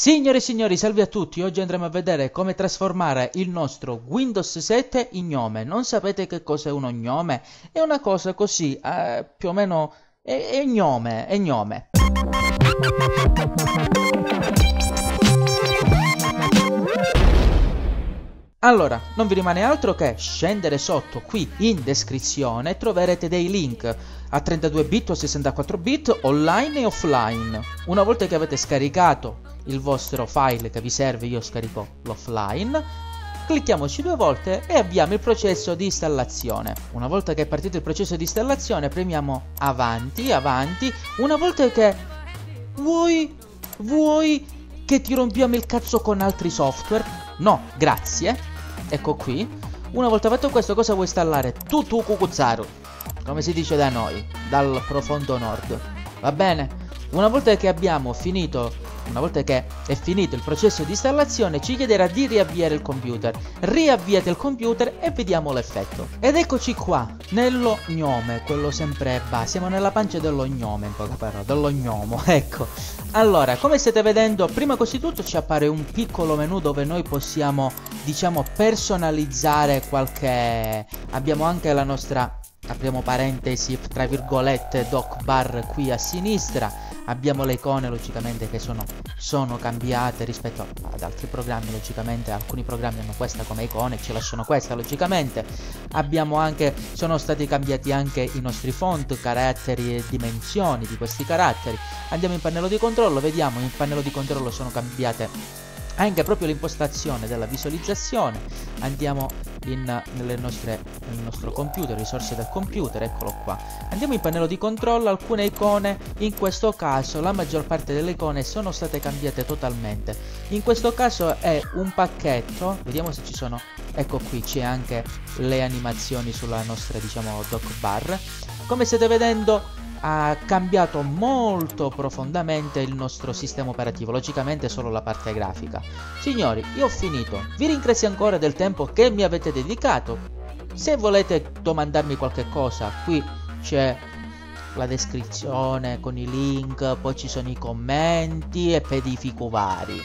Signore e signori, salve a tutti. Oggi andremo a vedere come trasformare il nostro Windows 7 in gnome. Non sapete che cos'è uno gnome? È una cosa così, eh, più o meno è, è gnome, è gnome. Allora, non vi rimane altro che scendere sotto qui in descrizione troverete dei link a 32 bit o 64 bit online e offline. Una volta che avete scaricato il vostro file che vi serve, io scarico l'offline, clicchiamoci due volte e avviamo il processo di installazione. Una volta che è partito il processo di installazione premiamo avanti, avanti. Una volta che vuoi, vuoi che ti rompiamo il cazzo con altri software? No, grazie ecco qui. Una volta fatto questo cosa vuoi installare? Tutu Kukuzzaru, come si dice da noi, dal profondo nord. Va bene? Una volta che abbiamo finito, una volta che è finito il processo di installazione, ci chiederà di riavviare il computer. Riavviate il computer e vediamo l'effetto. Ed eccoci qua, nello gnome, quello sempre base. Siamo nella pancia dello gnome, in poche dello gnomo, ecco. Allora, come state vedendo, prima così tutto ci appare un piccolo menu dove noi possiamo, diciamo, personalizzare qualche... Abbiamo anche la nostra apriamo parentesi tra virgolette doc bar qui a sinistra abbiamo le icone logicamente che sono, sono cambiate rispetto ad altri programmi logicamente. Alcuni programmi hanno questa come icone e ci lasciano questa logicamente. Abbiamo anche sono stati cambiati anche i nostri font caratteri e dimensioni di questi caratteri. Andiamo in pannello di controllo vediamo in pannello di controllo sono cambiate anche proprio l'impostazione della visualizzazione. Andiamo in, nostre, nel nostro computer risorse del computer eccolo qua. Andiamo in pannello di controllo alcune icone. In questo caso la maggior parte delle icone sono state cambiate totalmente. In questo caso è un pacchetto vediamo se ci sono ecco qui c'è anche le animazioni sulla nostra diciamo dock bar. Come state vedendo ha cambiato molto profondamente il nostro sistema operativo, logicamente solo la parte grafica. Signori, io ho finito, vi ringrazio ancora del tempo che mi avete dedicato. Se volete domandarmi qualche cosa, qui c'è la descrizione con i link, poi ci sono i commenti e pedifico vari.